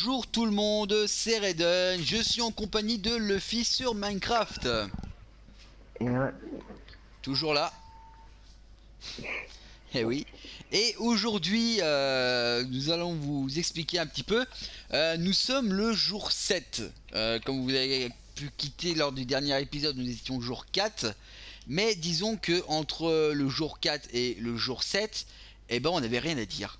Bonjour tout le monde, c'est Raiden, je suis en compagnie de Luffy sur Minecraft. Ouais. Toujours là. Eh oui. Et aujourd'hui, euh, nous allons vous expliquer un petit peu. Euh, nous sommes le jour 7. Euh, comme vous avez pu quitter lors du dernier épisode, nous étions au jour 4. Mais disons que entre le jour 4 et le jour 7, eh ben on n'avait rien à dire.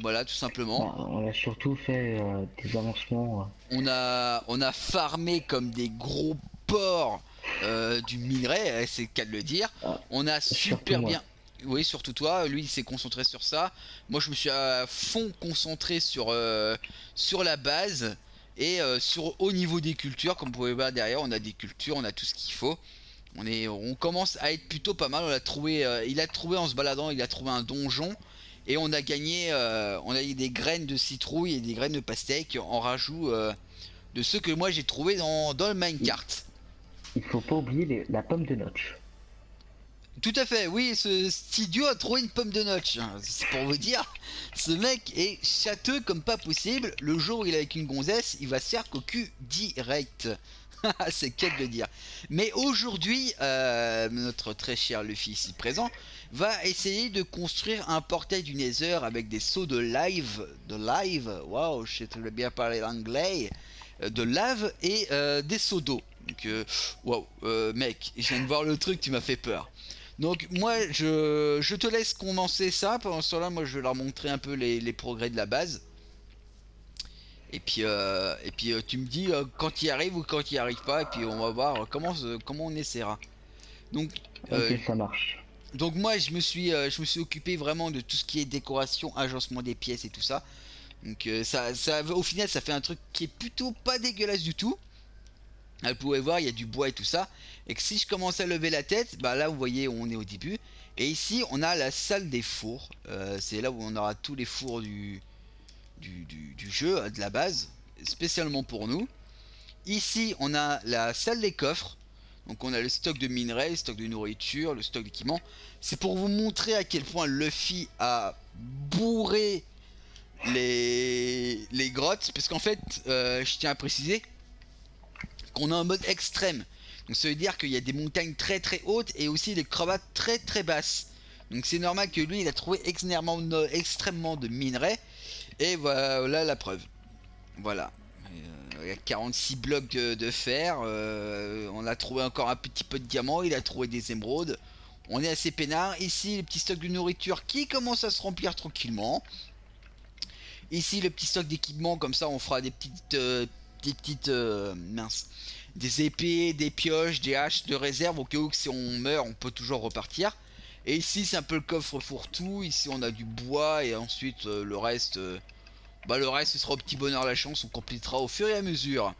Voilà, tout simplement. Bah, on a surtout fait euh, des avancements. euh. On a, on a farmé comme des gros porcs euh, du minerai, eh, c'est le cas de le dire. Ah, On a super moi. bien. Oui, surtout toi. Lui, il s'est concentré sur ça. Moi, je me suis à fond concentré sur, euh, sur la base et sur au niveau des cultures. Comme vous pouvez voir derrière, on a des cultures, on a tout ce qu'il faut. On est, on commence à être plutôt pas mal. On a trouvé, il a trouvé en se baladant, il a trouvé un donjon et on a gagné, euh, on a eu des graines de citrouille et des graines de pastèque en rajout euh, de ceux que moi j'ai trouvé dans, dans le minecart. Il faut pas oublier les- la pomme de notch. Tout à fait, oui, ce cet idiot a trouvé une pomme de notch. hein. C'est pour vous dire, ce mec est châteux comme pas possible. Le jour où il est avec une gonzesse, il va se faire cocu direct. C'est qu'elle de dire. Mais aujourd'hui, euh, notre très cher Luffy ici présent va essayer de construire un portail du Nether avec des seaux de live, de live, waouh, je sais très bien parler l'anglais, euh, de lave et euh, des seaux d'eau. Donc, euh, mec, je viens de voir le truc, tu m'as fait peur. Donc moi je, te laisse commencer ça, pendant ce temps-là moi je vais leur montrer un peu les progrès de la base. Et puis, euh, et puis euh, tu me dis euh, quand il arrive ou quand il arrive pas, et puis on va voir comment, on essaiera. Donc, ça marche. donc moi je me suis je me suis occupé vraiment de tout ce qui est décoration, agencement des pièces et tout ça. Donc ça, ça au final ça fait un truc qui est plutôt pas dégueulasse du tout. Vous pouvez voir il y a du bois et tout ça. Et que si je commence à lever la tête, bah là vous voyez on est au début. Et ici on a la salle des fours. Euh, c'est là où on aura tous les fours du, du, du- jeu, euh, de la base, spécialement pour nous. Ici on a la salle des coffres. Donc on a le stock de minerais, le stock de nourriture, le stock d'équipements. C'est pour vous montrer à quel point Luffy a bourré les, les grottes. Parce qu'en fait, euh, je tiens à préciser qu'on est en mode extrême. Donc ça veut dire qu'il y a des montagnes très très hautes et aussi des crevasses très très basses. Donc c'est normal que lui il a trouvé extrêmement, de minerais. Et voilà la preuve. Voilà. Euh, Il y a 46 blocs de, de fer. euh, on a trouvé encore un petit peu de diamants. Il a trouvé des émeraudes. On est assez peinard. Ici, les petits stocks de nourriture qui commencent à se remplir tranquillement. Ici, le petit stock d'équipement. Comme ça, on fera des petites, euh, des petites euh, mince, des épées, des pioches, des haches de réserve au cas où si on meurt, on peut toujours repartir. Et ici, c'est un peu le coffre fourre-tout. Ici, on a du bois et ensuite euh, le reste. euh, bah le reste ce sera au petit bonheur la chance, on complétera au fur et à mesure.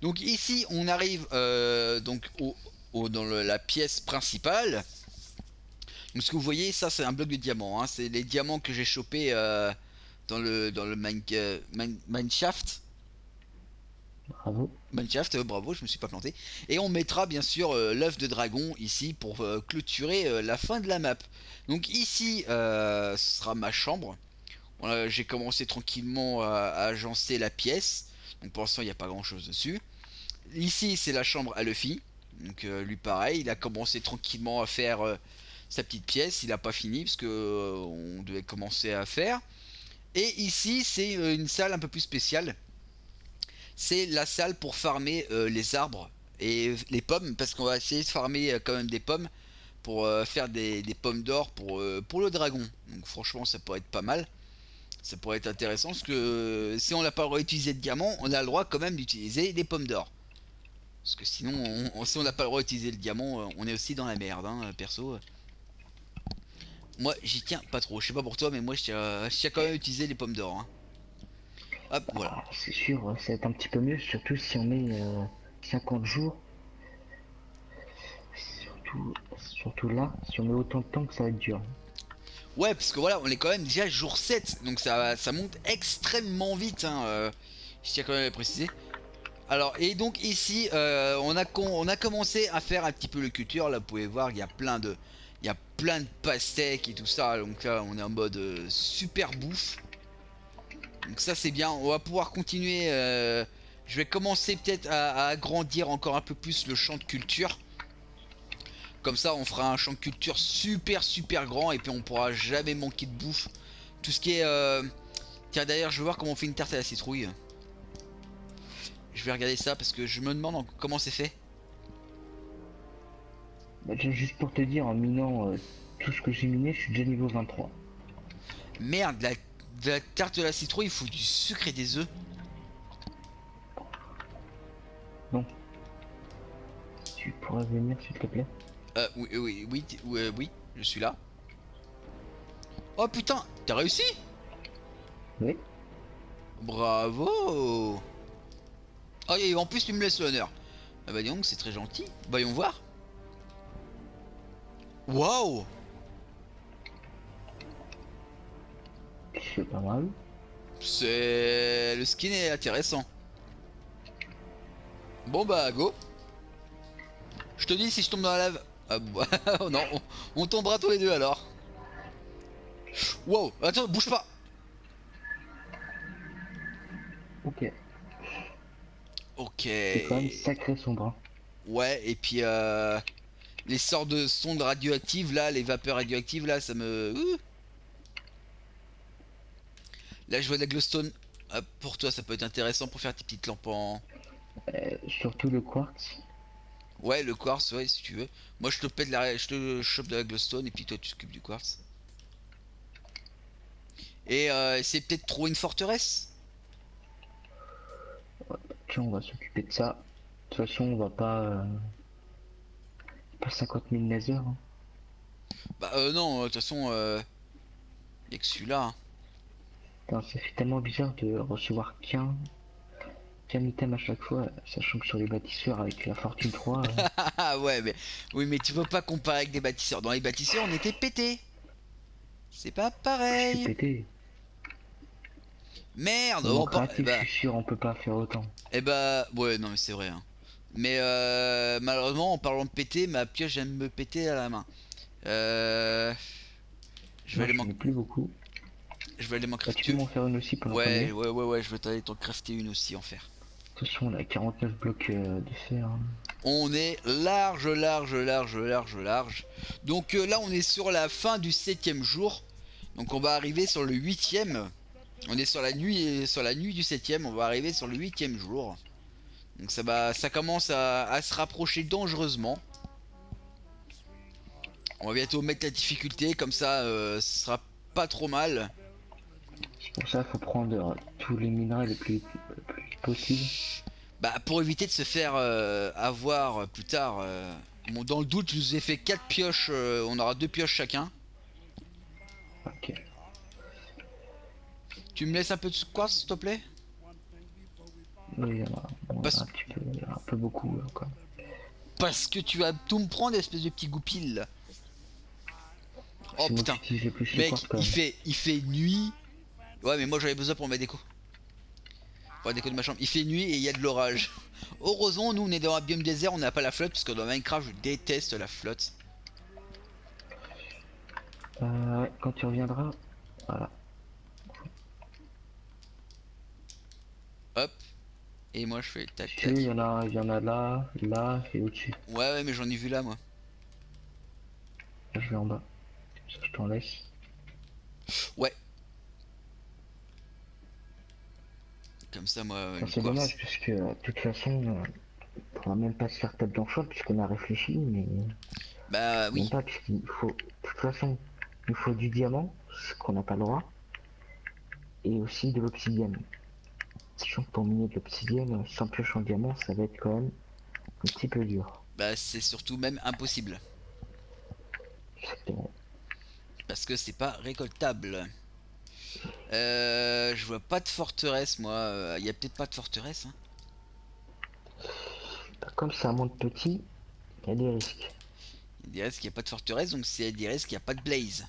Donc ici on arrive euh, donc au, dans la pièce principale. Donc ce que vous voyez ça c'est un bloc de diamants, hein. c'est les diamants que j'ai chopé dans le dans le mine, mine- mineshaft. Bravo. Mineshaft, euh, bravo, je me suis pas planté. Et on mettra bien sûr euh, l'œuf de dragon ici pour euh, clôturer la fin de la map. Donc ici, ce sera ma chambre. J'ai commencé tranquillement à, agencer la pièce. Donc pour l'instant, il n'y a pas grand chose dessus. Ici, c'est la chambre à Luffy. Donc lui pareil, il a commencé tranquillement à faire sa petite pièce, il a pas fini parce que on devait commencer à faire. Et ici c'est une salle un peu plus spéciale. C'est la salle pour farmer les arbres et les pommes parce qu'on va essayer de farmer quand même des pommes pour faire des, pommes d'or pour, le dragon. Donc franchement ça pourrait être pas mal. Ça pourrait être intéressant parce que si on n'a pas d'utiliser de diamant, on a le droit quand même d'utiliser des pommes d'or. Parce que sinon, on, si on n'a pas le droit d'utiliser le diamant, euh, on est aussi dans la merde, hein, perso. Moi, j'y tiens pas trop. Je sais pas pour toi, mais moi, je tiens, quand même à utiliser les pommes d'or. Hein. Hop, voilà. Ah, c'est sûr, ça va être un petit peu mieux, surtout si on met 50 euh, jours. Surtout, surtout là, si on met autant de temps que ça va être dur. Ouais, parce que voilà, on est quand même déjà jour 7, donc ça, ça monte extrêmement vite. Hein, euh, je tiens quand même à préciser. Alors, et donc ici, euh, on, a on a commencé à faire un petit peu le culture. Là, vous pouvez voir, il y a plein de, il y a plein de pastèques et tout ça. Donc là, on est en mode euh, super bouffe. Donc ça, c'est bien. On va pouvoir continuer. Euh, je vais commencer peut-être à, agrandir encore un peu plus le champ de culture. Comme ça, on fera un champ de culture super super grand et puis on pourra jamais manquer de bouffe. Tout ce qui est... Tiens, d'ailleurs, je vais voir comment on fait une tarte à la citrouille. Je vais regarder ça parce que je me demande comment c'est fait. Bah, juste pour te dire, en minant euh, tout ce que j'ai miné, je suis déjà niveau 23. Merde, la, la carte de la citrouille, il faut du sucre et des œufs. Non. Tu pourrais venir s'il te plaît? Euh, oui, oui, oui, oui, euh, oui, je suis là. Oh putain, t'as réussi Oui. Bravo Oh, et en plus, tu me laisses l'honneur. Ah bah, donc, c'est très gentil. Voyons voir. Waouh C'est pas mal. C'est... Le skin est intéressant. Bon bah, go. Je te dis si je tombe dans la lave. Ah bah, oh non, on, tombera tous les deux alors. Wow, attends, bouge pas. Ok. Ok. C'est quand même sacré sombre. Ouais, et puis euh, les sorts de sondes radioactives là, les vapeurs radioactives là, ça me. Là, je vois de la glowstone. pour toi, ça peut être intéressant pour faire tes petites lampes en. Euh, surtout le quartz. Ouais, le quartz, ouais, si tu veux. Moi, je te pète la, je te chope de la glowstone et puis toi, tu t'occupes du quartz. Et euh, c'est peut-être trop une forteresse? On va s'occuper de ça. De toute façon, on va pas... Euh, pas 50 000 nether. Hein. Bah euh, non, de toute façon, euh... a que celui-là. Hein. Ça fait tellement bizarre de recevoir qu'un qu'un item à chaque fois, sachant que sur les bâtisseurs avec la fortune 3... Ah ouais, mais... Oui, mais tu peux pas comparer avec des bâtisseurs. Dans les bâtisseurs, on était pété. C'est pas pareil. pété. Merde on, bah... je suis sûr, on peut pas faire autant. Eh bah, ouais, non, mais c'est vrai. Hein. Mais euh, malheureusement, en parlant de péter, ma pioche j'aime me péter à la main. Euh, je vais aller manquer. plus beaucoup. Je vais aller m'en crafter. tu peux m'en faire une aussi pour Ouais, ouais, ouais, ouais, je vais t'aller t'en crafter une aussi en fer. De toute façon, on a 49 blocs euh, de fer. Hein. On est large, large, large, large, large. Donc euh, là, on est sur la fin du septième jour. Donc on va arriver sur le huitième. On est sur la nuit sur la nuit du 7 on va arriver sur le 8 jour. Donc ça va ça commence à, se rapprocher dangereusement. On va bientôt mettre la difficulté, comme ça euh, ce sera pas trop mal. Pour ça faut prendre tous les minerais les plus, possible. Bah pour éviter de se faire euh, avoir plus tard. Euh, bon dans le doute je vous ai fait 4 pioches, on aura 2 pioches chacun. Ok. Tu me laisses un peu de quoi s'il te plaît? Oui, un, un, peu, un peu beaucoup quoi. Parce que tu vas tout me prendre, espèce de petit goupil. Oh putain, mec, il fait, il fait nuit. Ouais, mais moi j'avais besoin pour ma déco. Pour la déco de ma chambre. Il fait nuit et il y a de l'orage. Heureusement, nous on est dans un biome désert, on n'a pas la flotte parce que dans Minecraft je déteste la flotte. Euh, ouais, quand tu reviendras, voilà. Hop. Et moi je fais tac sais, il tac. y en a, il y en a là, là et au-dessus. Ouais, ouais, mais j'en ai vu là, moi. Là, je vais en bas. Comme ça, je t'en laisse. Comme ça, moi. C'est dommage puisque euh, de toute façon, euh, on pourra même pas se faire tête champ puisqu'on a réfléchi, mais Bah oui. pas puisqu'il faut. De toute façon, il faut du diamant, ce qu'on n'a pas le droit, et aussi de l'obsidienne. Sachant que pour miner de l'obsidienne sans pioche en diamant, ça va être quand même un petit peu dur. Bah c'est surtout même impossible. Exactement. Parce que c'est pas récoltable. Euh, je vois pas de forteresse, moi. Il y a peut-être pas de forteresse. Hein. Bah, Comme un monde petit, il y a des risques. Il y a des risques qu'il n'y a pas de forteresse, donc c'est des risques qu'il n'y a pas de blaze.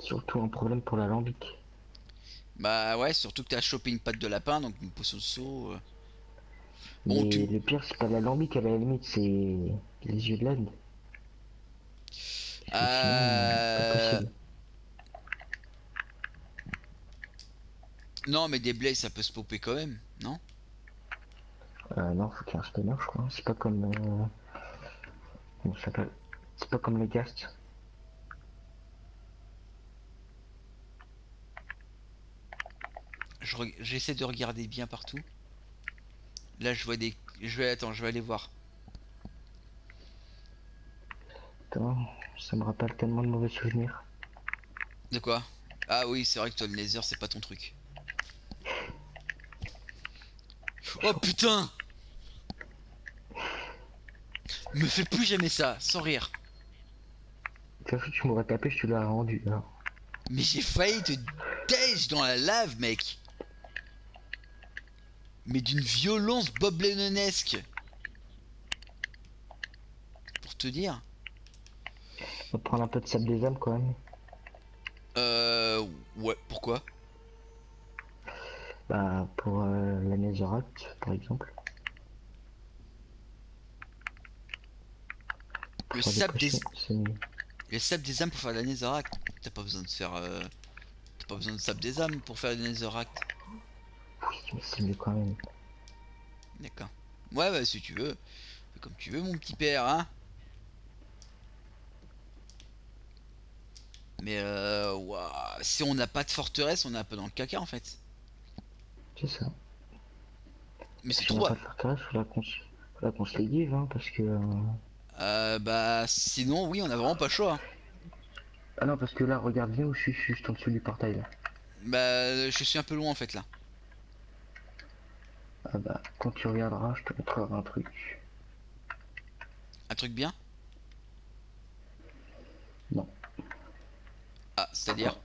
Surtout un problème pour l'alambic. Bah ouais, surtout que t'as chopé une patte de lapin, donc une potion de saut. euh. Bon, Mais tu- le pire, c'est pas l'alambic, à la limite, c'est les yeux de l'âne. Euh, pas possible. Non, mais des blazes ça peut se popper quand même, non? Euh, non, faut qu'il y ait un spawner, je crois. C'est pas comme. Euh... Ça C'est pas comme les ghasts. Je J'essaie de regarder bien partout. Là, je vois des. Je vais. Attends, je vais aller voir. Attends, ça me rappelle tellement de mauvais souvenirs. De quoi? Ah oui, c'est vrai que toi, le laser, c'est pas ton truc. Oh putain Me fais plus jamais ça, sans rire. Toute façon, tu m'aurais tapé, je te l'aurais rendu. hein. Mais j'ai failli te dèche dans la lave, mec. Mais d'une violence Bob Lennonesque. Pour te dire. On va prendre un peu de sable des âmes quand même. Euh... Ouais, pourquoi? Bah, pour euh, la Netherract, par exemple. Le Pour sable des... Le sable des âmes pour faire la netherract. T'as pas besoin de faire... euh, T'as pas besoin de sable des âmes pour faire la netherract. Oui, mais c'est mieux quand même. D'accord. Ouais, bah si tu veux. Fais Comme tu veux, mon petit père, hein. Mais euh... ouah, Si on n'a pas de forteresse, on est un peu dans le caca, en fait. C'est ça. Mais c'est trop... pas qu'on se les give, hein, parce que... euh, Euh, bah sinon, oui, on a vraiment pas le choix. hein. Ah non, parce que là, regarde bien où je suis, je suis juste en dessous du portail, là. Bah, je suis un peu loin, en fait, là. Ah bah, quand tu regarderas, je te montrerai un truc. Un truc bien? Non. Ah, c'est-à-dire?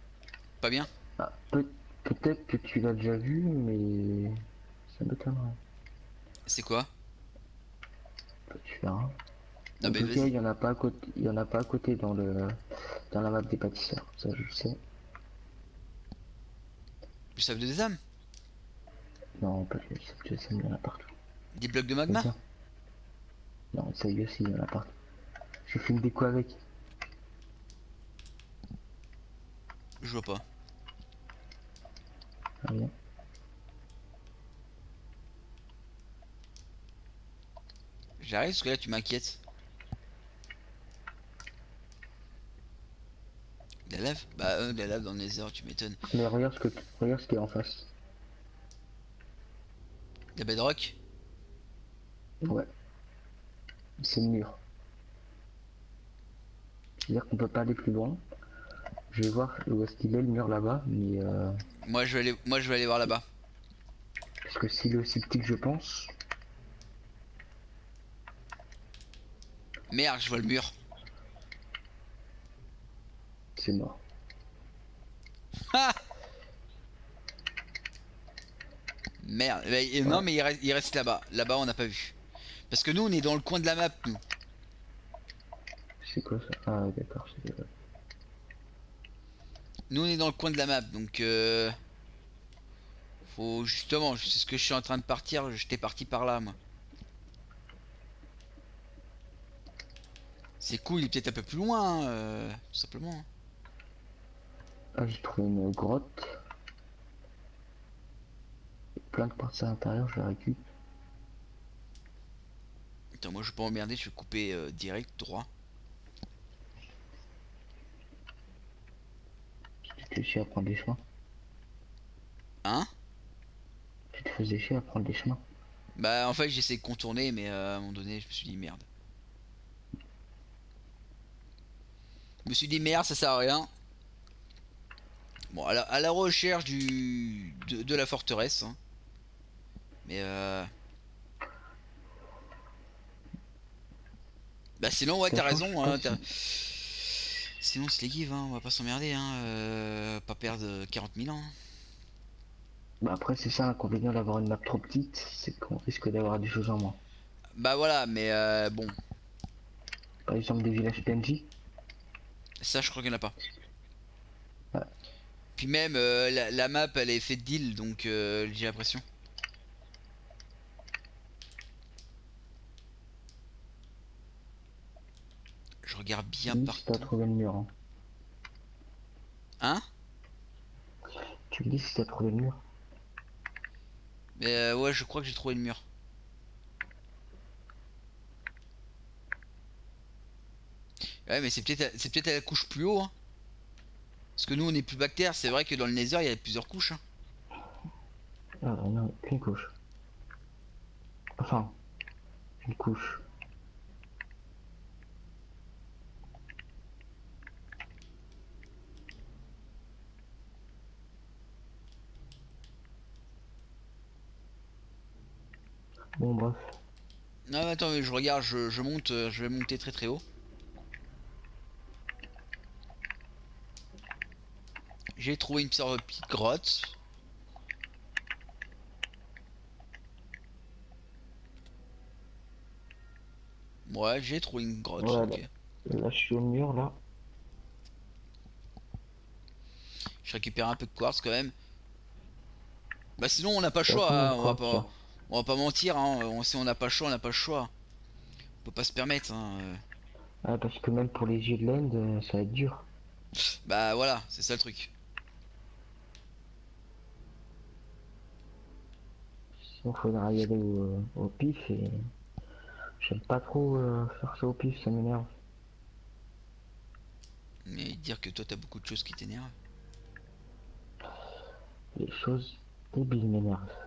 Pas bien? Ah, peut- peut-être que tu l'as déjà vu, mais... Ça m'étonnerait. C'est quoi? Bah, Tu verras. Ah en bah tout cas, vas-y. il y en a pas à côté, il y en a pas à côté dans le dans la map des bâtisseurs, ça je le sais. Du sable des âmes? Non, pas de ça, tu sais, il y en a partout. Des blocs de magma? Non, ça y est aussi, il y en a partout. J'ai fait une déco avec. Je vois pas. Ah. J'arrive parce que là tu m'inquiètes. La lave Bah euh, la lave dans le nether, tu m'étonnes. Mais regarde ce que regarde ce qui est en face. La bedrock Ouais. C'est le mur. C'est-à-dire qu'on peut pas aller plus loin. Je vais voir où est-ce qu'il est le mur là-bas, mais euh, Moi je vais aller moi je vais aller voir là-bas. parce que s'il est aussi petit que je pense, Merde, je vois le mur. c'est mort. Ah Merde, bah, non mais il reste, il reste là-bas. Là-bas on n'a pas vu. Parce que nous on est dans le coin de la map nous. C'est quoi ça? Ah d'accord, c'est Nous on est dans le coin de la map donc euh... Faut justement, c'est ce que je suis en train de partir, j'étais parti par là moi. C'est cool, il est peut-être un peu plus loin, hein, euh, tout simplement. Ah j'ai trouvé une grotte. plein de parties à l'intérieur, je les récupère. Attends, moi je vais pas emmerder, je vais couper euh, direct, droit. Tu te chier à prendre des chemins. Hein? Tu te faisais chier à prendre des chemins. Bah en fait j'essaie de contourner mais euh, à un moment donné je me suis dit merde. Je me suis dit merde ça sert à rien. Bon à la, à la recherche du de, de la forteresse. hein. Mais euh... Bah sinon ouais t'as raison. hein, sinon c'est les give hein, on va pas s'emmerder hein. euh, pas perdre 40 000 ans. Bah après, c'est ça l'inconvénient d'avoir une map trop petite, c'est qu'on risque d'avoir des choses en moins. Bah voilà mais euh, bon Par exemple, des villages PNJ. Ça, je crois qu'il n'y en a pas. Ouais. Puis même, euh, la, la map, elle est faite d'îles, donc euh, j'ai l'impression. Regarde bien Tu partout. trouvé le mur. Hein. Hein? Tu me dis si t'as trouvé le mur. Mais euh, ouais, je crois que j'ai trouvé le mur. Ouais, mais c'est peut-être c'est peut-être à la couche plus haut. Hein. Parce que nous, on est plus bactère. C'est vrai que dans le Nether, il y a plusieurs couches. hein. Ah non, qu'une couche. Enfin, une couche. Bon bref, Non, mais attends, mais je regarde, je, je monte, euh, je vais monter très très haut. J'ai trouvé une sorte de petite grotte. Ouais, j'ai trouvé une grotte. Voilà. ok. là je suis au mur là. Je récupère un peu de quartz quand même. Bah sinon on n'a pas le choix, combien hein, on va pas, on va pas mentir, hein, on, si on n'a pas le choix, on n'a pas le choix. On peut pas se permettre. Hein. euh. Ah parce que même pour les yeux de l'end, euh, ça va être dur. Bah voilà, c'est ça le truc. Sinon faudra y aller au, au pif et j'aime pas trop euh, faire ça au pif, ça m'énerve. Mais dire que toi t'as beaucoup de choses qui t'énervent. Les choses débiles m'énervent.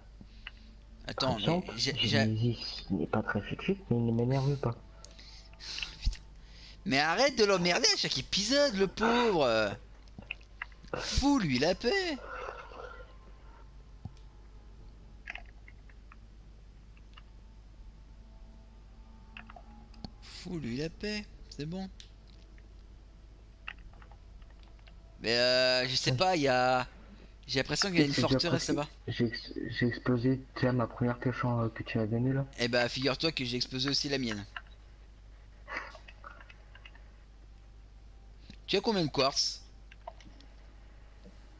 Attends, exemple, mais j'ai- Genesis n'est pas très futur, mais il ne m'énerve pas. Mais arrête de l'emmerder à chaque épisode, le pauvre. Fous-lui la paix. Fous-lui la paix, c'est bon. Mais euh, je sais pas, il y a... J'ai l'impression qu'il y a une forteresse là-bas. J'ai ex- j'ai explosé déjà ma première pioche que tu m'as donnée là. Eh bah figure-toi que j'ai explosé aussi la mienne. Tu as combien de quartz?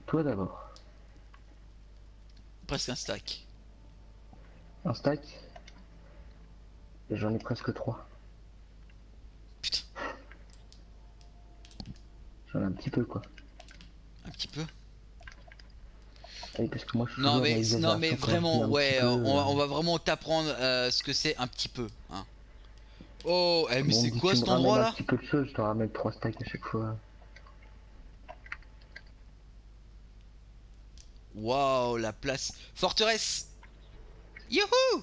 Toi d'abord. Presque un stack. Un stack? J'en ai presque trois. Putain, J'en ai un petit peu quoi. un petit peu? Oui, parce que moi je suis Non mais, non mais vraiment, un ouais, peu, on, va, euh, on va vraiment t'apprendre euh, ce que c'est un petit peu. Hein. Oh, eh, mais bon, c'est quoi cet endroit Un là petit peu de choses, je te ramène trois stacks à chaque fois. Waouh, la place. Forteresse Youhou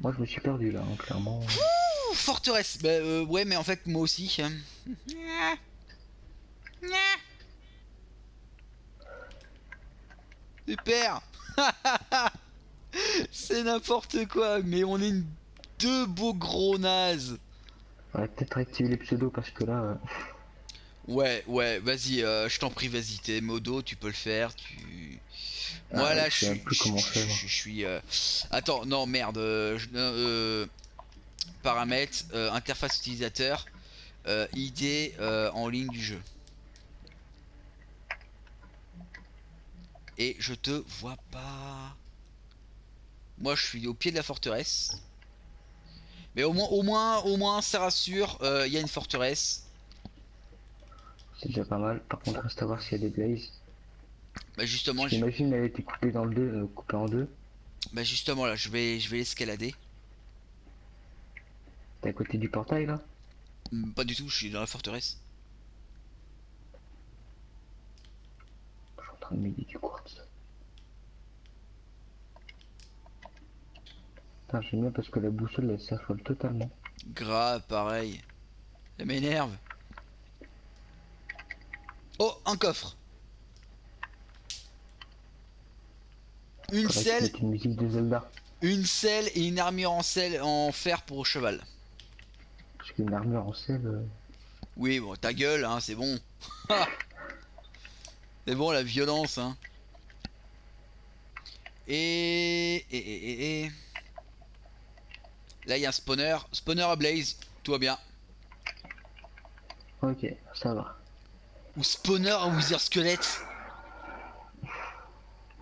Moi je me suis perdu là, hein, clairement. Ouh, Forteresse Bah euh, ouais, mais en fait, moi aussi. hein. Super C'est n'importe quoi, mais on est une... deux beaux gros nazes. On va peut-être activer les pseudos parce que là. euh, Ouais, ouais, vas-y, euh, je t'en prie, vas-y, t'es modo, tu peux le faire, tu... Ah, Moi là, je suis... je- suis... euh, Attends, non, merde, euh, je- Paramètres, euh, interface utilisateur, euh, ID euh, en ligne du jeu. Et je te vois pas... Moi, je suis au pied de la forteresse. Mais au moins, au moins, au moins, ça rassure, euh, il y a une forteresse. C'est déjà pas mal. Par contre, reste à voir s'il y a des blazes. Bah justement. J'imagine elle a été coupée dans le deux, euh, coupée en deux. bah justement là, je vais, je vais l'escalader. T'es à côté du portail là? Pas du tout, je suis dans la forteresse. Je suis en train de m'aider du quartz. Putain, j'aime bien parce que la boussole elle s'affole totalement. Grave, pareil. Ça m'énerve. Oh, un coffre. Une selle, une musique de Zelda. une selle et une armure en selle en fer pour cheval. Parce qu'une armure en sel. euh, Oui, bon, ta gueule, hein, c'est bon. c'est bon, la violence, hein. Et... Et... Et... et- Là, il y a un spawner. Spawner à Blaze. Tout va bien. Ok, ça va. Ou spawner à Wither Squelette.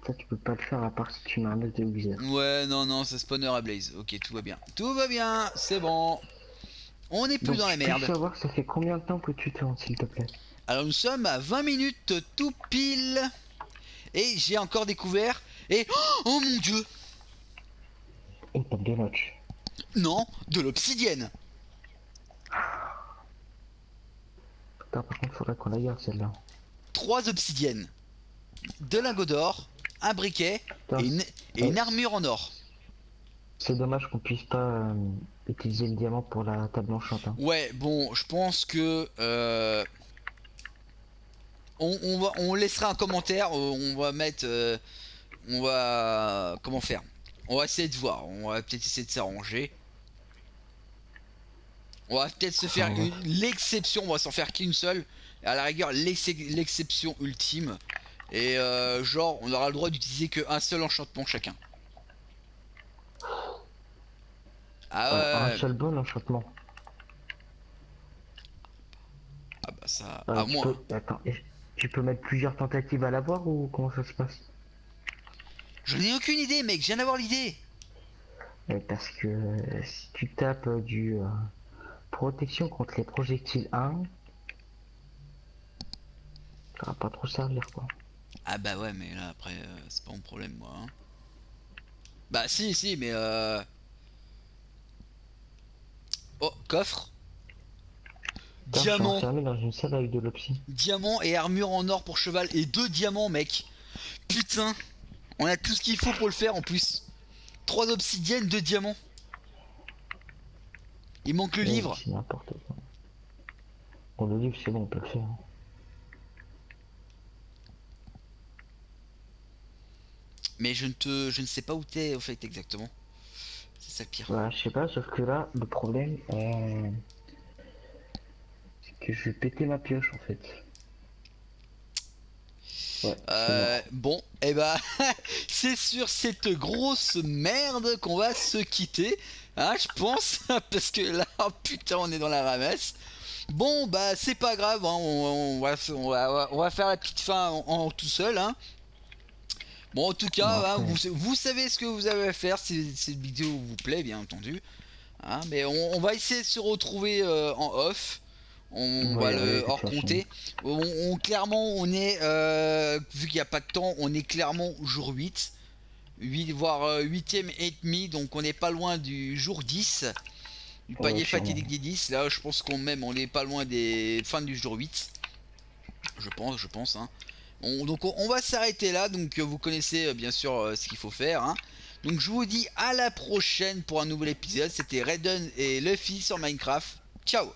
Ça, tu peux pas le faire à part si tu mets un de wizard. Ouais, non, non, c'est spawner à Blaze. Ok, tout va bien. Tout va bien, c'est bon. On n'est plus Donc, dans la je merde. savoir, ça fait combien de temps que tu tournes, s'il te plaît? Alors nous sommes à 20 minutes tout pile. Et j'ai encore découvert. Et... Oh mon dieu Une table de notch. Non, de l'obsidienne. Putain, par contre, faudrait qu'on la garde celle-là. Trois obsidiennes. De lingots d'or, un briquet Putain, et une, et une armure en or. C'est dommage qu'on puisse pas euh, utiliser le diamant pour la table enchante. Hein. Ouais, bon, je pense que... euh, on, on va, on laissera un commentaire, euh, on va mettre... euh, on va... Comment faire? On va essayer de voir, on va peut-être essayer de s'arranger. On va peut-être se faire une- l'exception, on va s'en faire qu'une seule. À la rigueur, l'exce- l'exception ultime. Et euh, genre, on aura le droit d'utiliser qu'un seul enchantement chacun. Ah ouais, Euh, ouais, un seul bon enchantement. ah bah ça... Euh, à tu moins. peux- Attends, tu peux mettre plusieurs tentatives à l'avoir ou comment ça se passe? Je n'ai aucune idée, mec, je viens d'avoir l'idée. Parce que euh, si tu tapes euh, du protection contre les projectiles 1, ça va pas trop servir quoi. Ah bah ouais, mais là après, c'est pas mon problème, moi. hein. Bah si, si, mais euh... Oh, coffre. Putain, je suis Diamant, enfermé dans une salle avec de l'opsie. diamant et armure en or pour cheval et deux diamants, mec. Putain, on a tout ce qu'il faut pour le faire en plus. Trois obsidiennes, deux diamants. Il manque le livre. C'est n'importe quoi. Bon, le livre, c'est bon, on peut le faire. Mais je ne te, je ne sais pas où t'es au fait exactement. Pire. Voilà, je sais pas, sauf que là, le problème, euh, c'est que je vais péter ma pioche en fait. Ouais, Euh, bon, et bah, c'est sur cette grosse merde qu'on va se quitter, hein, je pense, parce que là, oh putain, on est dans la ramasse. Bon, bah, c'est pas grave, hein, on, on va, on, va, on va faire la petite fin en, en tout seul, hein. Bon, en tout cas, hein, vous, vous savez ce que vous avez à faire si cette vidéo vous plaît, bien entendu. Hein, mais on, on va essayer de se retrouver euh, en off. On Ouais, va le hors compter. On, on- clairement, on est, euh, vu qu'il n'y a pas de temps, on est clairement jour 8. 8 voire 8ème et demi, donc on n'est pas loin du jour 10. Du panier fatidique des 10. Là, je pense qu'on même, on n'est pas loin des fins du jour 8. Je pense, je pense. Hein. On- donc on, va s'arrêter là, donc euh, vous connaissez euh, bien sûr euh, ce qu'il faut faire. hein. Donc je vous dis à la prochaine pour un nouvel épisode. C'était Redden et Luffy sur Minecraft. Ciao